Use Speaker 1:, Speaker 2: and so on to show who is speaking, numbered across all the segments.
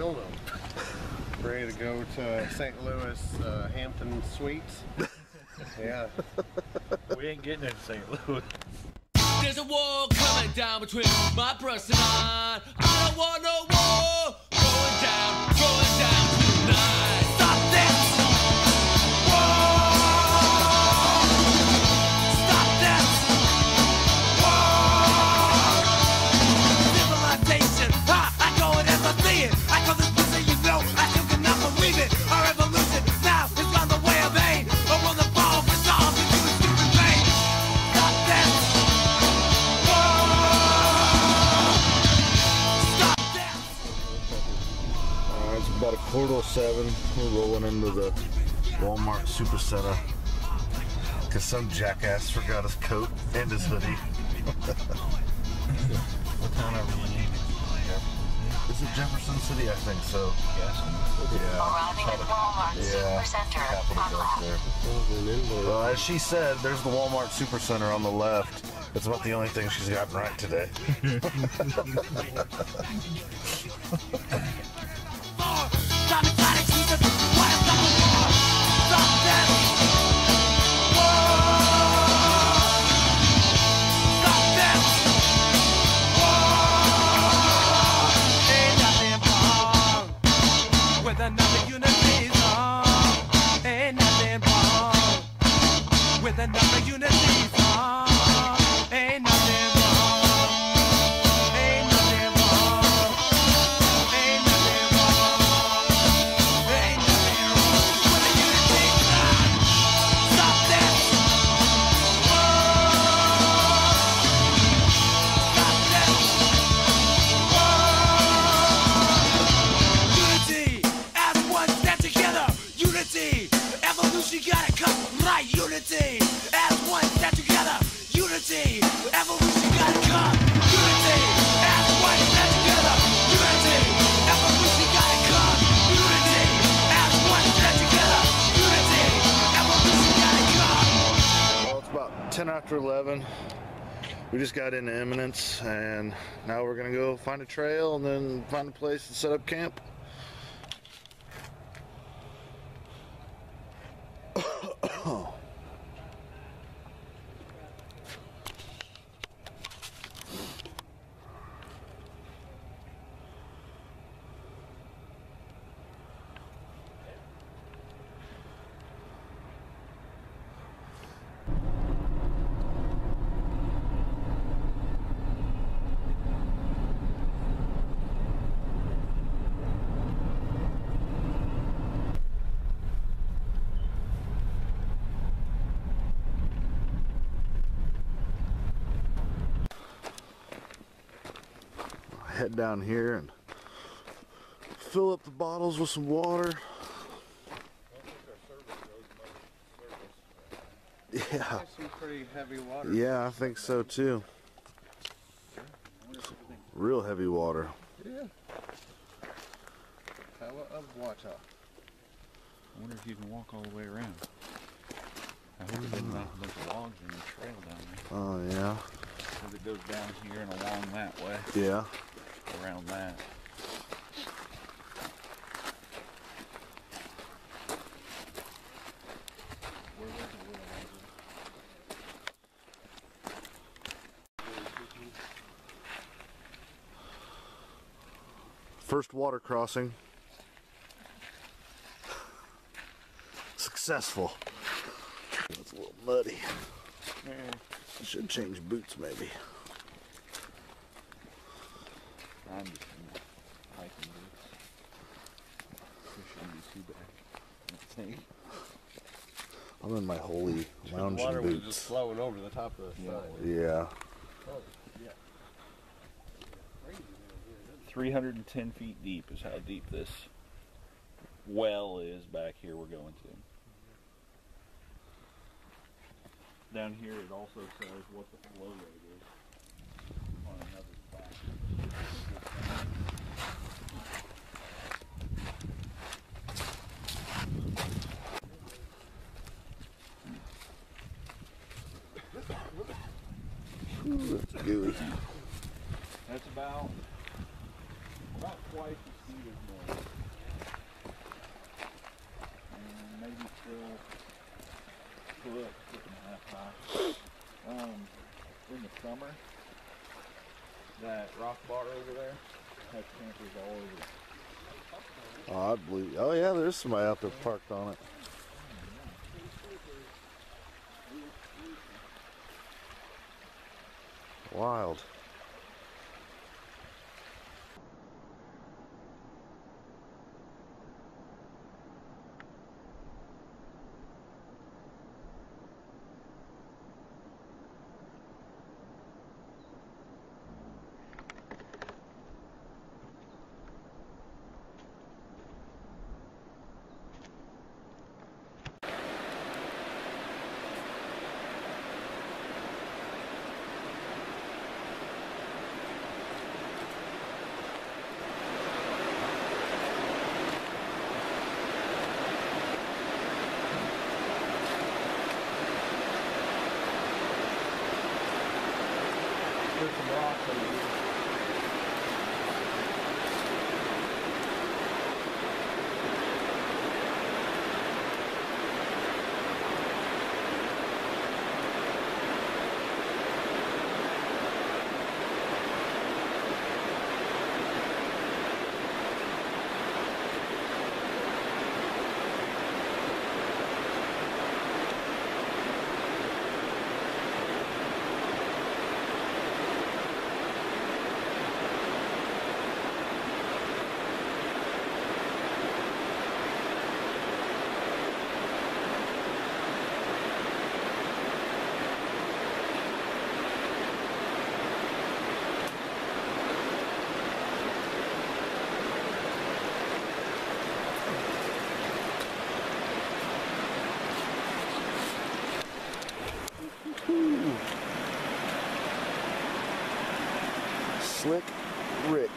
Speaker 1: hell no. Ready to go to St. Louis uh, Hampton Suites? yeah.
Speaker 2: we ain't getting into St. Louis.
Speaker 3: There's a war coming down between my breast and mine. I don't want no war going down, going down tonight.
Speaker 4: Seven. We're rolling into the Walmart Supercenter because some jackass forgot his coat and his hoodie.
Speaker 2: What town are we in?
Speaker 4: Is it Jefferson City? I think so.
Speaker 2: Yes.
Speaker 4: Yeah.
Speaker 5: Arriving at Walmart
Speaker 4: Yeah.
Speaker 5: Supercenter on left.
Speaker 4: Well, as she said, there's the Walmart Supercenter on the left. That's about the only thing she's gotten right today.
Speaker 3: another unity
Speaker 4: just got into Eminence, and now we're gonna go find a trail and then find a place to set up camp. Head down here and fill up the bottles with some water. Yeah,
Speaker 1: Some pretty heavy water.
Speaker 4: yeah, I think so too. Real heavy water.
Speaker 1: Yeah. Hella of water.
Speaker 2: I wonder if you can walk all the way around. I hope it doesn't knock a mm. bunch of logs in the trail down there.
Speaker 4: Oh yeah,
Speaker 2: Because it goes down here and along that way,
Speaker 4: yeah.
Speaker 2: Around that.
Speaker 4: First water crossing. Successful. It's a little muddy. I should change boots maybe.
Speaker 2: I'm just in my hiking boots. This shouldn't be too bad. I think.
Speaker 4: I'm in my holy
Speaker 1: The
Speaker 4: lounging
Speaker 1: water was just
Speaker 4: boots.
Speaker 1: flowing over the top of the
Speaker 2: Yeah.
Speaker 1: side.
Speaker 4: Yeah.
Speaker 2: 310 feet deep is how deep this well is back here we're going to. Down here it also says what the flow rate is on another back.
Speaker 4: That's
Speaker 2: about about twice the speed of normal. And maybe still foot, foot and a half high. Um, in the summer, that rock bar over there has campers all over it.
Speaker 4: Oh, I believe. Oh yeah, there's somebody out there parked on it. Wild. Rick.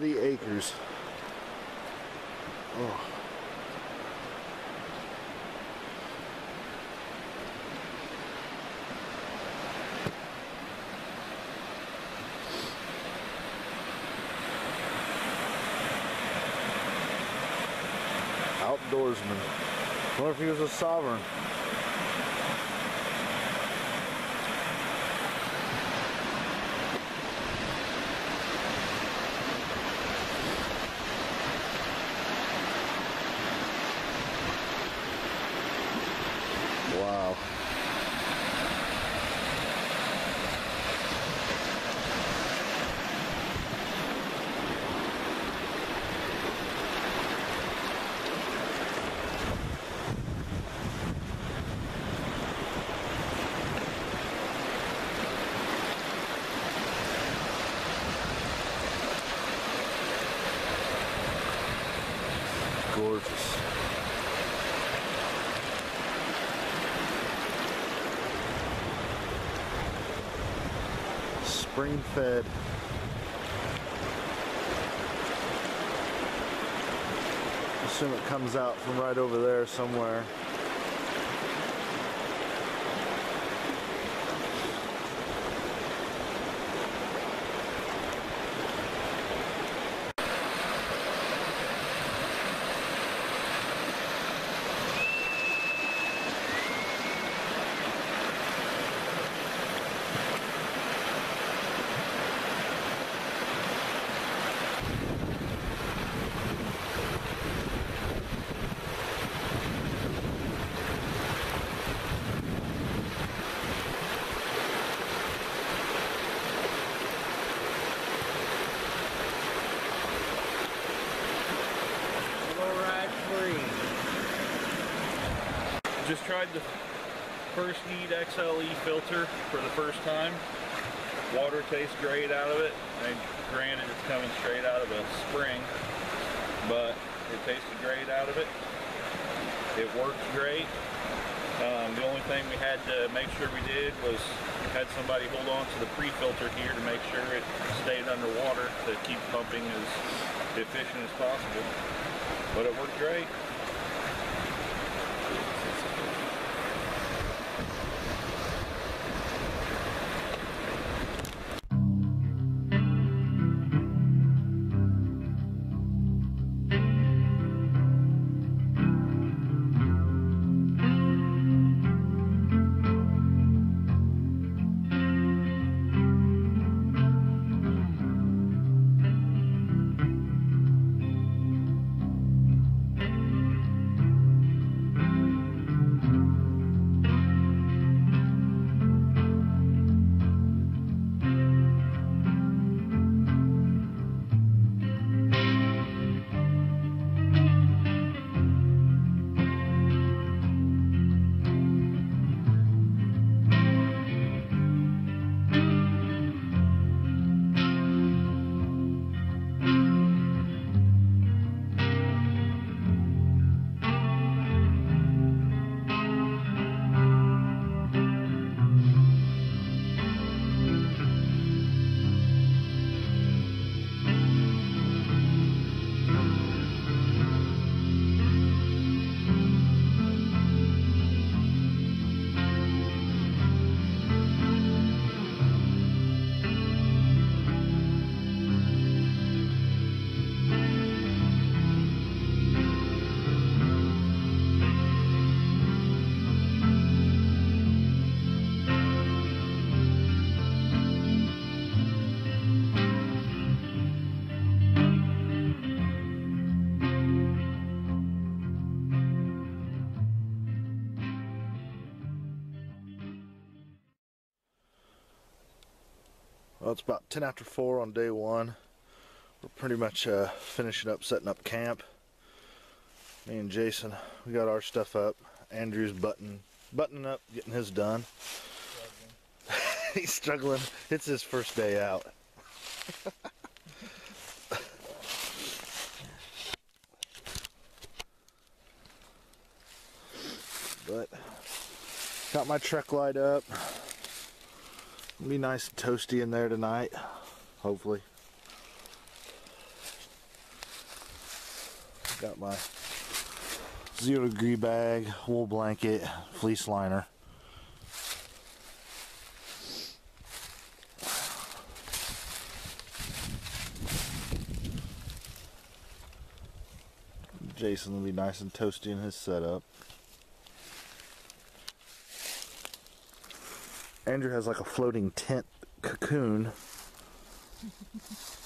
Speaker 4: Acres. Oh. Outdoorsman. What if he was a sovereign? Wow. Gorgeous. Spring fed. Assume it comes out from right over there somewhere.
Speaker 2: Just tried the First Need XLE filter for the first time. Water tastes great out of it. And granted, it's coming straight out of a spring. but it tasted great out of it. It worked great. Um, the only thing we had to make sure we did was had somebody hold on to the pre-filter here to make sure it stayed underwater to keep pumping as efficient as possible. But it worked great.
Speaker 4: Well, it's about 10 after 4 on day one. We're pretty much uh, finishing up setting up camp. Me and Jason, we got our stuff up. Andrew's button, buttoning up, getting his done. He's struggling. It's his first day out. but got my truck light up. It'll be nice and toasty in there tonight, hopefully. Got my zero degree bag, wool blanket, fleece liner. Jason will be nice and toasty in his setup. Andrew has like a floating tent cocoon.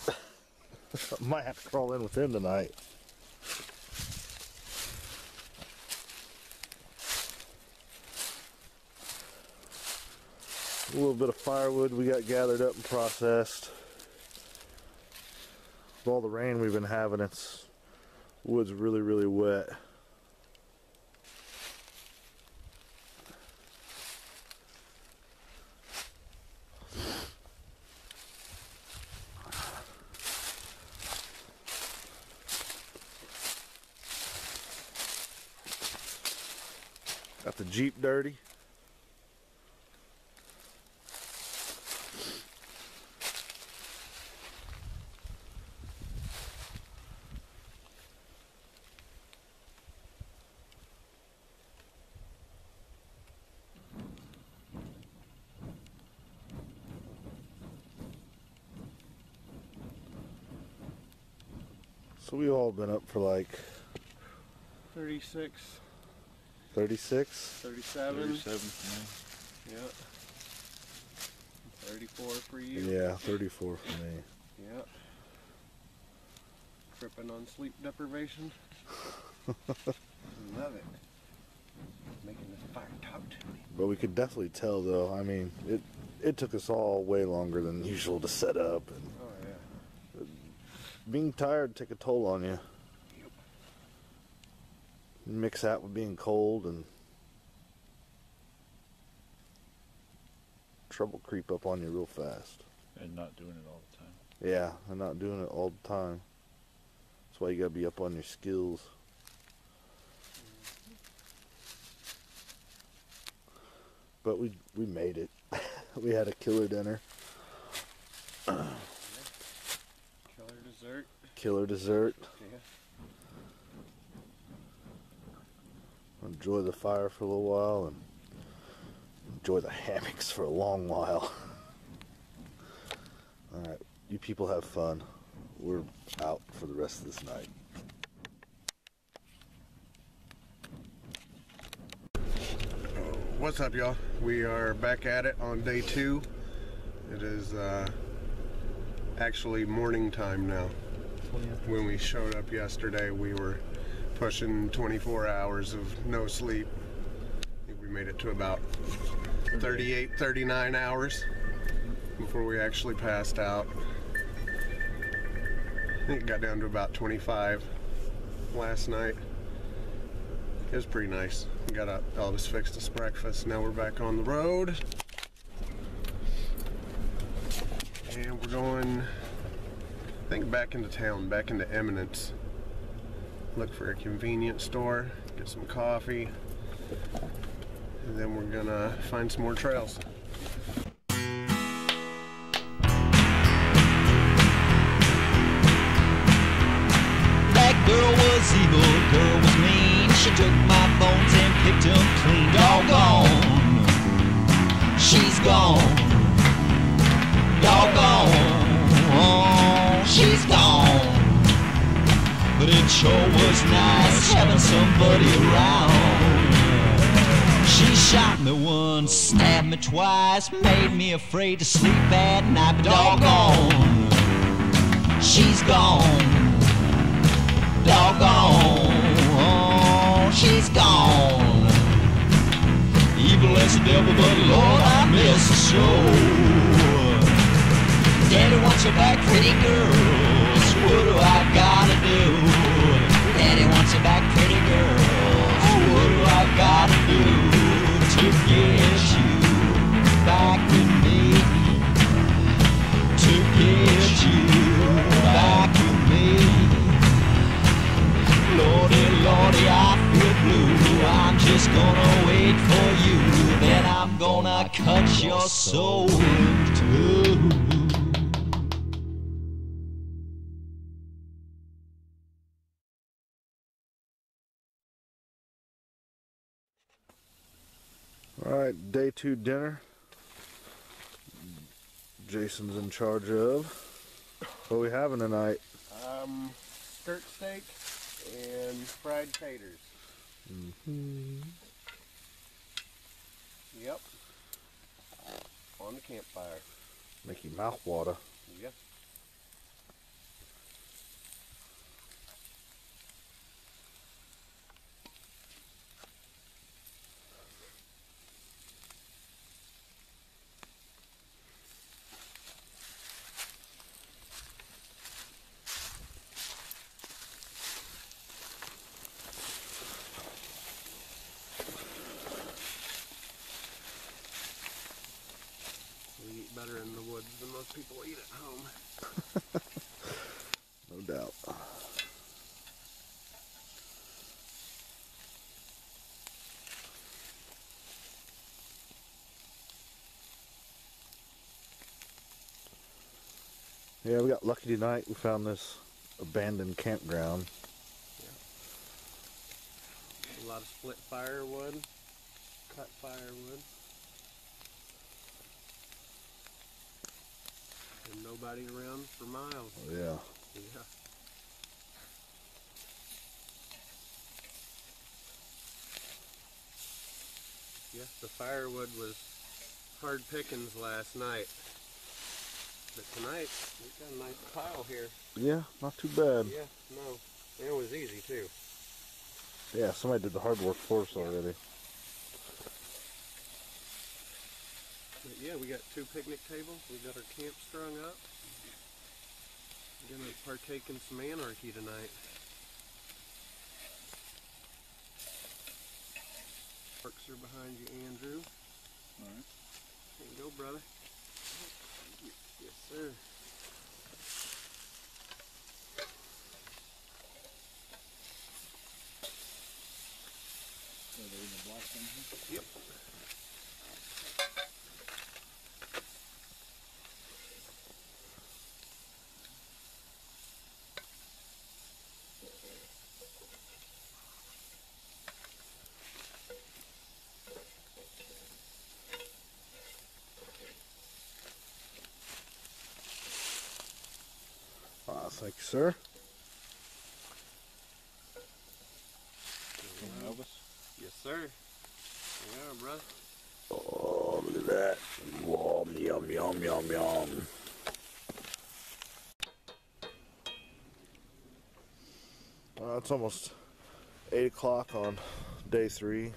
Speaker 4: Might have to crawl in with him tonight. A little bit of firewood we got gathered up and processed. With all the rain we've been having, it's wood's really, really wet. 30. So we've all been up for like
Speaker 1: 36
Speaker 4: 36.
Speaker 1: 37.
Speaker 2: 37 for me.
Speaker 1: Yeah. 34 for you.
Speaker 4: Yeah, 34 for me.
Speaker 1: Yeah. Tripping on sleep deprivation. Love it. Making this fire talk to me.
Speaker 4: But we could definitely tell though. I mean, it it took us all way longer than usual to set up and
Speaker 1: Oh yeah.
Speaker 4: being tired take a toll on you. Mix that with being cold and trouble creep up on you real fast.
Speaker 2: And not doing it all the time.
Speaker 4: Yeah, and not doing it all the time. That's why you gotta be up on your skills. But we we made it. we had a killer dinner,
Speaker 1: Killer dessert.
Speaker 4: killer dessert.
Speaker 1: Yeah.
Speaker 4: Enjoy the fire for a little while and enjoy the hammocks for a long while. All right, you people have fun. We're out for the rest of this night.
Speaker 1: What's up, y'all? We are back at it on day two. It is uh, actually morning time now. When we showed up yesterday, we were pushing 24 hours of no sleep. I think we made it to about 38, 39 hours before we actually passed out. I think it got down to about 25 last night. It was pretty nice. We got up, Elvis fixed us breakfast. Now we're back on the road. And we're going, I think, back into town, back into Eminence. Look for a convenience store, get some coffee, and then we're gonna find some more trails.
Speaker 5: That girl was evil, girl was mean. She took my bones and picked them clean. Doggone, she's gone. Doggone, she's gone. But it sure was nice having somebody around. She shot me once, stabbed me twice, made me afraid to sleep at night. But doggone, she's gone doggone, she's gone. Evil as the devil, but Lord, I miss her so. Daddy wants you back, pretty girls. What do I gotta do?
Speaker 4: All right, day two dinner. Jason's in charge of. What we having tonight?
Speaker 1: Um, skirt steak and fried taters. Mhm. Yep. On the campfire.
Speaker 4: Make your mouth water.
Speaker 1: Yep. We eat better in the woods than most people eat at home.
Speaker 4: No doubt. Yeah, we got lucky tonight. We found this abandoned campground.
Speaker 1: A lot of split firewood, cut firewood. And nobody around for miles.
Speaker 4: Oh, yeah.
Speaker 1: Yeah. Yes, the firewood was hard pickings last night. But tonight, we've got a nice pile here.
Speaker 4: Yeah, not too bad.
Speaker 1: Yeah, no. and It was easy too.
Speaker 4: Yeah, somebody did the hard work for us already.
Speaker 1: yeah, we got two picnic tables. We got our camp strung up. We're gonna partake in some anarchy tonight. Parks are behind you, Andrew.
Speaker 2: All right.
Speaker 1: There you go, brother. Yes, sir.
Speaker 2: Are
Speaker 4: they in the black here? Yep. Thank you, sir.
Speaker 6: Yes, sir. Yeah, brother.
Speaker 4: Oh, look at that. Yum, yum, yum, yum, yum. Uh, it's almost 8 o'clock on day three.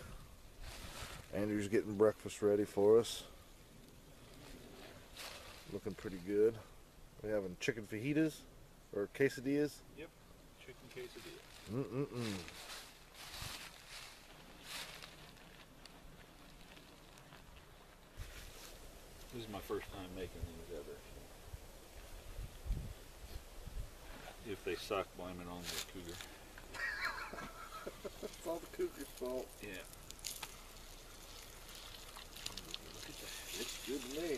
Speaker 4: Andrew's getting breakfast ready for us. Looking pretty good. We're having chicken fajitas or quesadillas.
Speaker 2: Chicken quesadilla.
Speaker 4: Mm-mm-mm.
Speaker 2: This is my first time making these ever. If they suck, blame it on the cougar.
Speaker 4: It's all the cougar's fault.
Speaker 2: Yeah.
Speaker 4: Looks good to me.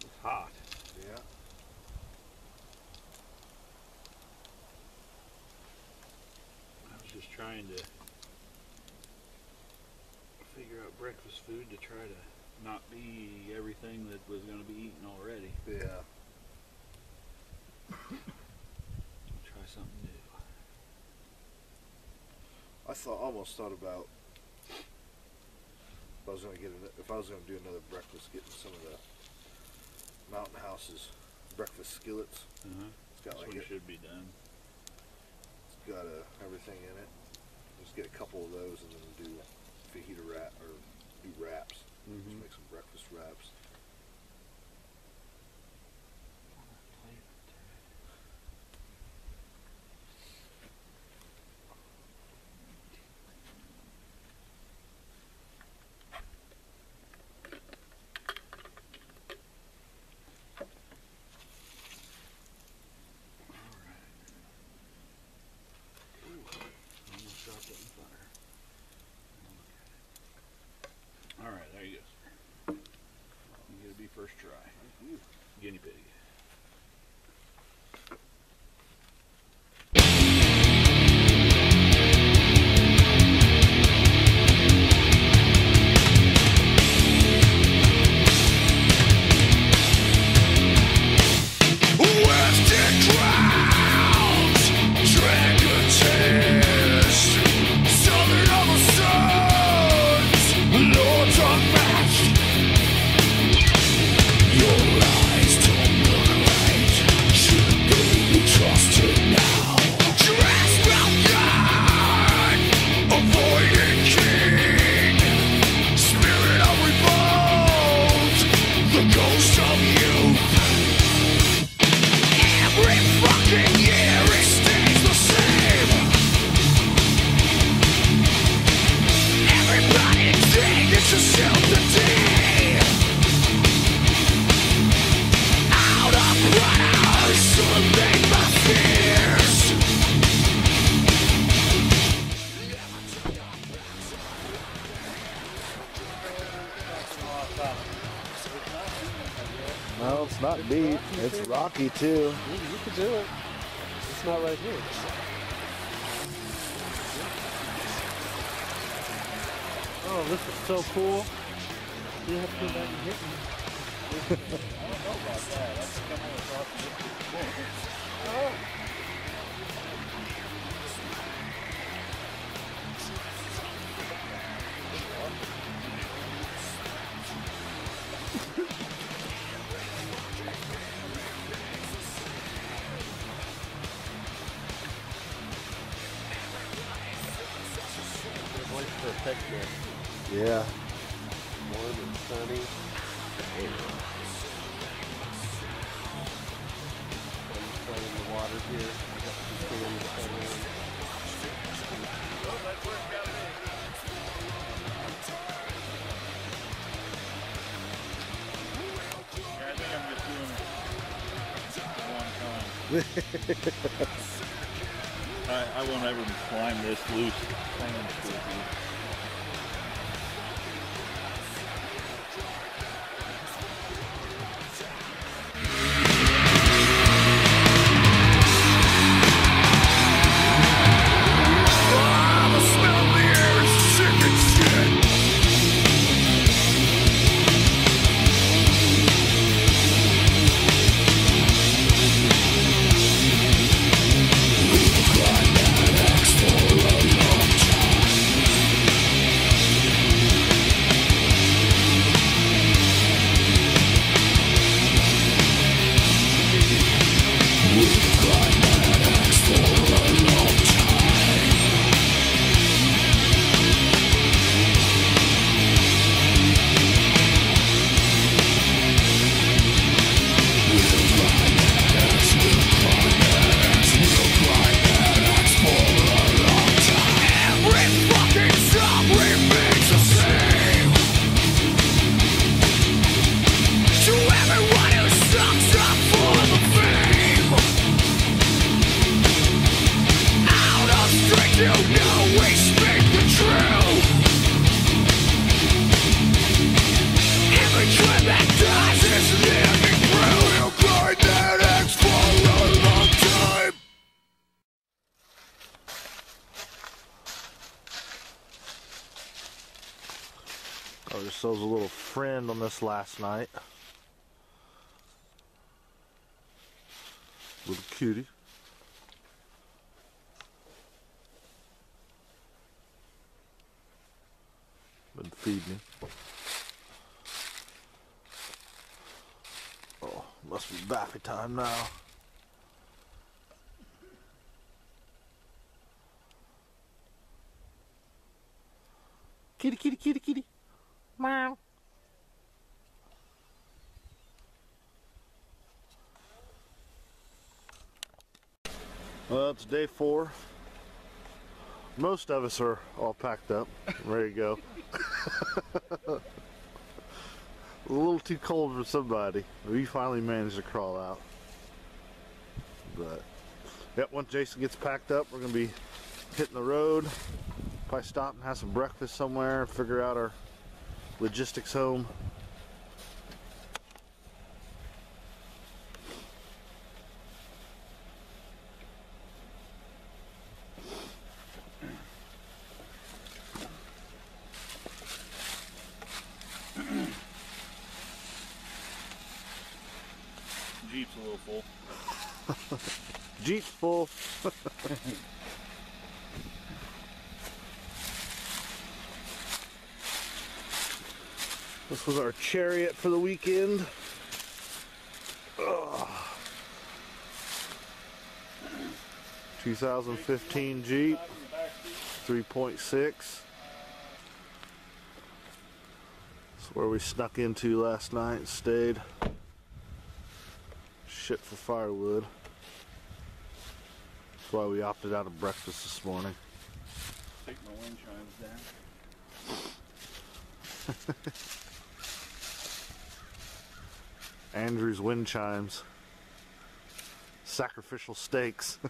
Speaker 2: It's hot.
Speaker 4: Yeah.
Speaker 2: I was just trying to figure out breakfast food to try to not be everything that was going to be eaten already.
Speaker 4: Yeah.
Speaker 2: Try something new.
Speaker 4: I thought almost thought about if I was gonna get an, if I was gonna do another breakfast, getting some of the Mountain House's breakfast skillets.
Speaker 2: Uh-huh.
Speaker 4: It's got
Speaker 2: That's
Speaker 4: like it,
Speaker 2: should be done.
Speaker 4: it's got uh, everything in it. Just get a couple of those and then do fajita wrap or do wraps. Mm-hmm. Just make some breakfast wraps. No, it's rocky too.
Speaker 6: You can do it. It's not right here. Oh, this is so cool. You have to back and hit me.
Speaker 4: Yeah.
Speaker 6: Water here. I got some sand to come in.
Speaker 2: Yeah, I think I'm just doing one time.
Speaker 7: I, I won't ever climb this loose
Speaker 4: Got ourselves a little friend on this last night. Little cutie. Been feeding him. Oh, must be bappy time now. Kitty, kitty, kitty, kitty. Meow. Well, it's day four. Most of us are all packed up, ready to go. a little too cold for somebody. We finally managed to crawl out. But, yep, once Jason gets packed up, we're going to be hitting the road. Probably stop and have some breakfast somewhere, figure out our logistics home.
Speaker 7: Jeep's a little full.
Speaker 4: Jeep's full. this was our chariot for the weekend. Ugh. 2015 Jeep 3.6. That's where we snuck into last night and stayed. Shit for firewood. That's why we opted out of breakfast this morning.
Speaker 7: Take my wind chimes down.
Speaker 4: Andrew's wind chimes. Sacrificial stakes.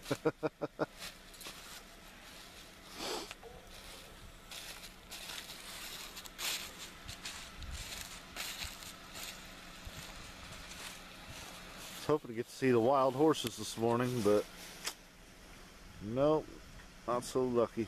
Speaker 4: hoping to get to see the wild horses this morning, but nope, not so lucky.